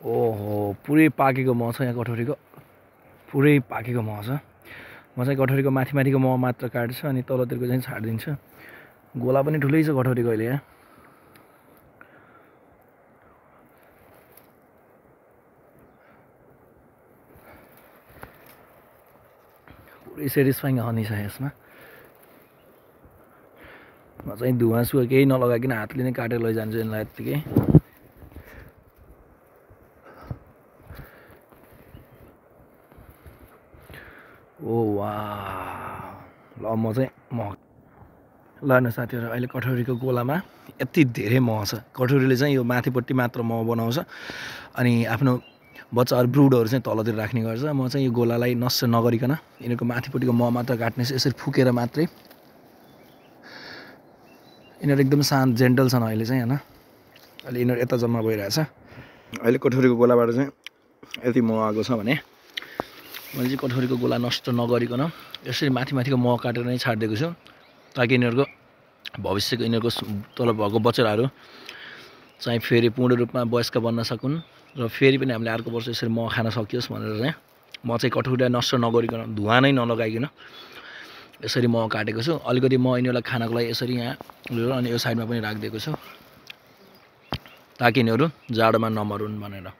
ओहो पुरै पाकेको मह छ यहाँ कठौरीको। पुरै पाकेको मह छ। म चाहिँ कठौरीको माथि माथिको मह मात्र काट्छु अनि तलतिरको चाहिँ छाडिदिन्छु। गोला पनि ठुलै छ कठौरीको अहिले यहाँ। पुरै सेटिस्फाइङ हनी छ यसमा। म चाहिँ धुवा सुवा केही नलगाइकन हातले नै काटेर लैजान्छु यसलाई यत्तिकै। ओ वा ल म चाहिँ म ल न साथीहरू अहिले कठौरीको गोलामा यति धेरै मह छ। कठौरीले चाहिँ यो माथिपट्टि मात्र मह बनाउँछ अनि आफ्नो बच्चाहरू ब्रुडहरू चाहिँ तलतिर राख्ने गर्छ। म चाहिँ यो गोलालाई नष्ट नगरिकन यिनीहरूको माथिपट्टिको मह मात्र काट्नेछु यसरी फुकेर मात्रै। यिनीहरू एकदम शान्त जेन्टल छन् अहिले चाहिँ होइन? अहिले यिनीहरू यता जम्मा भइरहेछ। अहिले कठौरीको गोलाबाट चाहिँ यति मह आएको छ भने मैले चाहिँ कठौरीको गोला नष्ट नगरिकन यसरी माथि माथिको मह काटेर नै छाडिदिएको छु। ताकि यिनीहरूको भविष्यको यिनीहरूको तल भएको बच्चाहरू चाहिँ फेरि पूर्ण रूपमा वयस्क बन्न सकुन् र फेरि पनि हामीले अर्को वर्ष यसरी मह खान सकियोस् भनेर चाहिँ म चाहिँ कठौरीलाई नष्ट नगरिकन धुवा नै नलगाइकन यसरी मह काटेको छु। अलिकति म यिनीहरूलाई खानको लागि यसरी यहाँ लिएर अनि यो साइडमा पनि राखिदिएको छु। ताकि यिनीहरू जाडोमा नमरुन् भनेर।